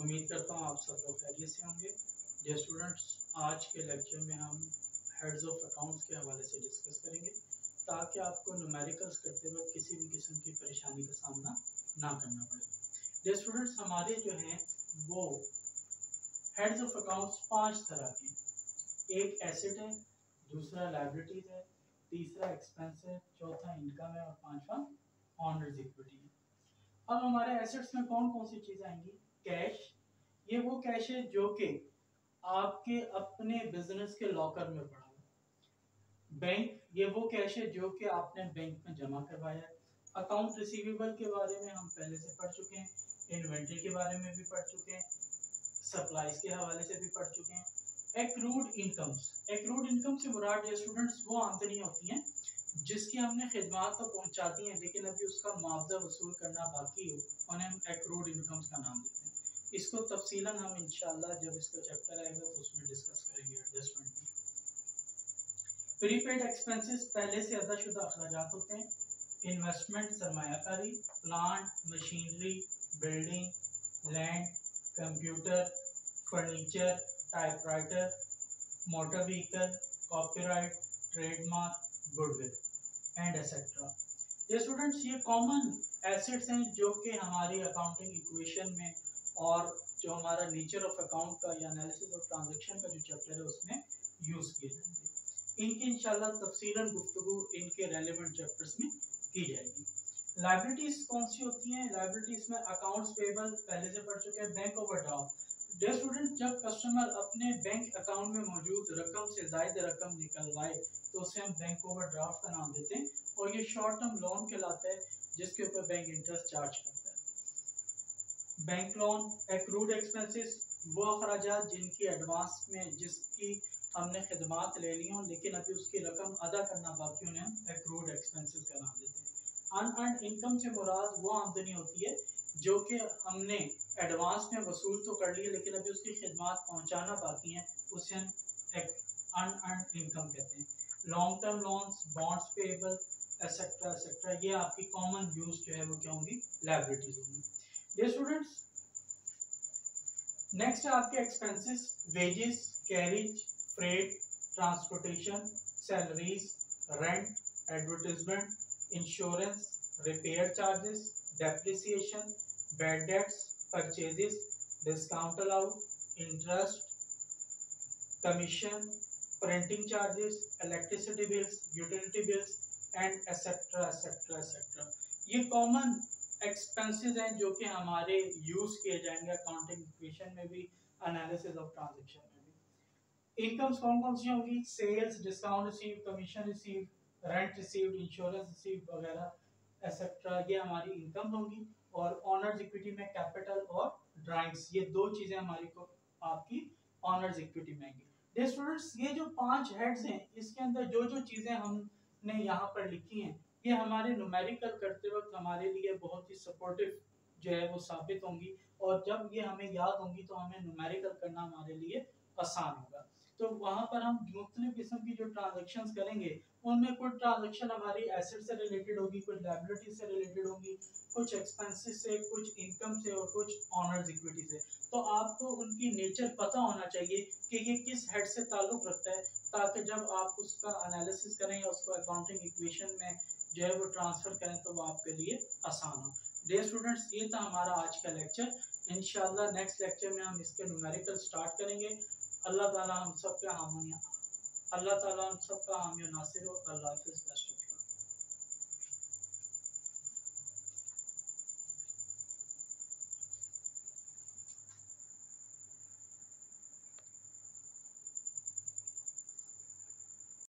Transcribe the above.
उम्मीद करता हूँ आप सब लोग खैरियत से होंगे। जो स्टूडेंट्स आज के लेक्चर में हम हेड्स ऑफ़ अकाउंट्स के हवाले से डिस्कस करेंगे, ताकि आपको न्यूमेरिकल्स करते वक्त किसी भी किस्म की परेशानी का सामना ना करना पड़े। जो स्टूडेंट्स हमारे जो हैं, वो हेड्स ऑफ़ अकाउंट्स पाँच तरह के एक एसेट है, दूसरा लाइबिलिटीज है तीसरा एक्सपेंस है चौथा इनकम है और पांचवा ऑनर्स इक्विटी है। अब हमारे एसेट्स में कौन कौन सी चीज़ें आएँगी? कैश ये वो कैश है जो कि आपके अपने बिज़नेस के लॉकर में पड़ा है। बैंक ये वो कैश है जो कि आपने बैंक में जमा करवाया अकाउंट रिसीवेबल के बारे में हम पहले से पढ़ चुके हैं। इन्वेंट्री के बारे में भी पढ़ चुके हैं। सप्लाईज के हवाले से भी पढ़ चुके हैं। एक्रूड इनकम्स एक्रूड इनकम से मुराद ये स्टूडेंट्स वो आमदनी होती हैं, जिसकी हमने खिदमत तो पहुँचा दी हैं, लेकिन अभी उसका मुआवजा वसूल करना बाकी हो उन्हें हम एक्रूड इनकम्स का नाम देते हैं। इसको तफसीला हम इंशाल्लाह जब इसका चैप्टर आएगा तो उसमें डिस्कस करेंगे एडजस्टमेंट में। प्रीपेड एक्सपेंसेस पहले से अदा शुदा अखराज होते हैं। Investment सरमाकारी plant machinery building land computer furniture typewriter motor vehicle copyright trademark goodwill and etcetera ये स्टूडेंट्स ये कॉमन एसेट्स हैं जो कि हमारी अकाउंटिंग इक्वेशन में और जो हमारा नेचर ऑफ़ अकाउंट का या एनालिसिस ऑफ़ ट्रांजैक्शन का जो चैप्टर है उसमें यूज़ किए जाएँगे। इनकी इंशाल्लाह तफसीलन गुफ्तु इनके रेलिवेंट चैप्टर्स में की जाएगी। लाइब्रेटीज कौन सी होती हैं? लाइब्रेटीज में अकाउंट्स पेबल पहले से पढ़ चुके हैं। बैंक ओवरड्राफ्ट डियर स्टूडेंट जब कस्टमर अपने बैंक अकाउंट में मौजूद रकम से जायद रकम निकलवाए तो उसे हम बैंक ओवरड्राफ्ट का नाम देते हैं और ये शॉर्ट टर्म लोन कहलाता है, जिसके ऊपर बैंक इंटरेस्ट चार्ज करता है। बैंक लोन एक्रूड एक्सपेंसेस वो अखराज जिनकी एडवांस में जिसकी हमने खदमात ले ली हों, लेकिन अभी उसकी रकम अदा करना बाकी उन्हें एक्रूड एक्सपेंसेस का नाम देते हैं। अन इनकम से मुराद वो आमदनी होती है, जो कि हमने एडवांस में वसूल तो कर लिया लेकिन अभी उसकी खिदमत पहुंचाना बाकी है, उसे हम एक अन इनकम कहते हैं। Long term loans bonds payable etcetera etcetera ये आपकी कॉमन यूज़ जो है वो क्या होंगी? लाइब्रेटीज होंगी। ये स्टूडेंट्स नेक्स्ट आपके expenses wages carriage freight transportation salaries rent advertisement insurance repair charges depreciation bad debts purchases discount allowed interest commission printing charges electricity bills utility bills and etcetera etcetera etcetera ये common expenses हैं जो कि हमारे use किए जाएँगे accounting equation में भी analysis of transaction में भी। इनकम्स कौन कौन सी होंगी? Sales discount receive commission receive rent receive insurance receive वगैरह एक्सेट्रा ये हमारी इनकम होंगी। और ऑनर्स इक्विटी में कैपिटल और ड्राइंग्स ये दो चीज़ें हमारी को आपकी ऑनर्स इक्विटी में आएँगी। स्टूडेंट्स ये जो पाँच हेड्स हैं, इसके अंदर जो जो चीज़ें हमने यहाँ पर लिखी हैं, ये हमारे न्यूमेरिकल करते वक्त हमारे लिए बहुत ही सपोर्टिव जो है वो साबित होंगी। और जब ये हमें याद होंगी तो हमें न्यूमेरिकल करना हमारे लिए आसान होगा। तो वहाँ पर हम मुख्तलिफ़ किस्म की जो ट्रांजेक्शन करेंगे, उनमें कुछ ट्रांजेक्शन हमारी एसेट से रिलेटेड होगी, कुछ लाइबिलिटी से रिलेटेड होगी, कुछ एक्सपेंसेस से, कुछ इनकम से और कुछ ऑनर्स इक्विटी से। तो आपको उनकी नेचर पता होना चाहिए कि ये किस हेड से ताल्लुक़ रखता है, ताकि जब आप उसका एनालिसिस करें या उसको अकाउंटिंग इक्वेशन में जो है वो ट्रांसफ़र करें तो वो आपके लिए आसान हो। डे स्टूडेंट्स ये था हमारा आज का लेक्चर इन नेक्स्ट लेक्चर में हम इसके न्यूमेरिकल स्टार्ट करेंगे। अल्लाह ताला हम सब का हामिया अल्लाह ताला हम सब का हामिया नासिर हो, अल्लाह हाफिज़, बेस्ट